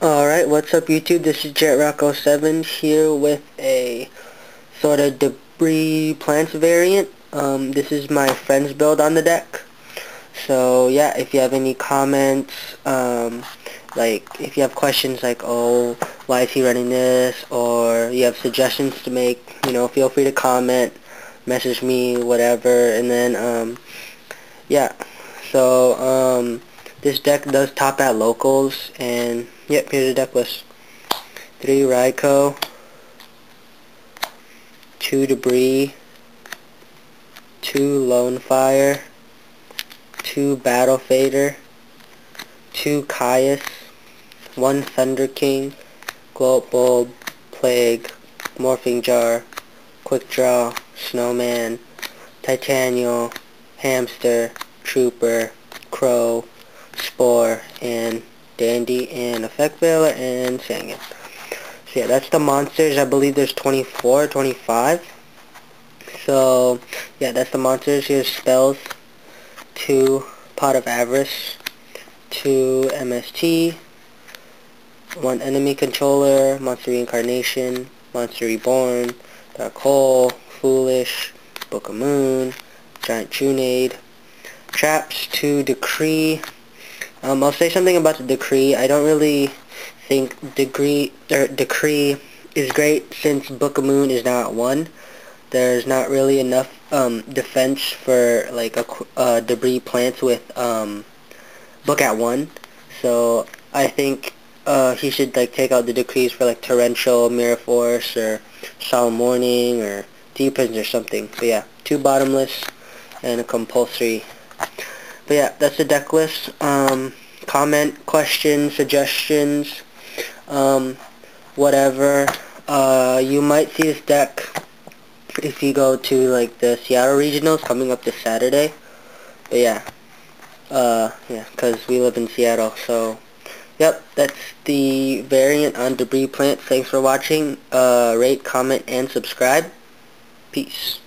Alright, what's up YouTube? This is JetRock07 here with a sort of debris plants variant. Um, this is my friend's build on the deck. So yeah, if you have any comments, um, like if you have questions like, oh, why is he running this, or you have suggestions to make, you know, feel free to comment, message me, whatever, and then, um, yeah. So, um, this deck does top at locals, and yep, here's the deck list. 3 Raikou, 2 Debris, 2 Lone Fire, 2 Battle Fader, 2 Caius, 1 Thunder King, Glow-Up Bulb, Plague, Morphing Jar, Quick Draw, Snowman, Tytannial, Hamster, Trooper, Crow, Spore, and Dandy, and Effect Veiler, and Sangan. So yeah, that's the monsters. I believe there's 24, 25. So, yeah, that's the monsters. Here's spells. 2 Pot of Avarice. 2 MST. 1 Enemy Controller. Monster Reincarnation. Monster Reborn. Dark Hole. Foolish. Book of Moon. Giant Trunade. Traps 2 Decree. Um, I'll say something about the decree. I don't really think degree or decree is great since Book of Moon is now at one. There's not really enough um, defense for like a uh, debris plants with um, Book at one. So I think uh, he should like take out the decrees for like Torrential, Mirror Force, or Solemn Warning, or Deepens or something. So yeah, two bottomless and a compulsory but yeah, that's the deck list. Um, comment, questions, suggestions, um, whatever. Uh, you might see this deck if you go to like the Seattle Regionals coming up this Saturday. But yeah, uh, yeah, because we live in Seattle, so yep, that's the variant on Debris Plant. Thanks for watching. Uh, rate, comment, and subscribe. Peace.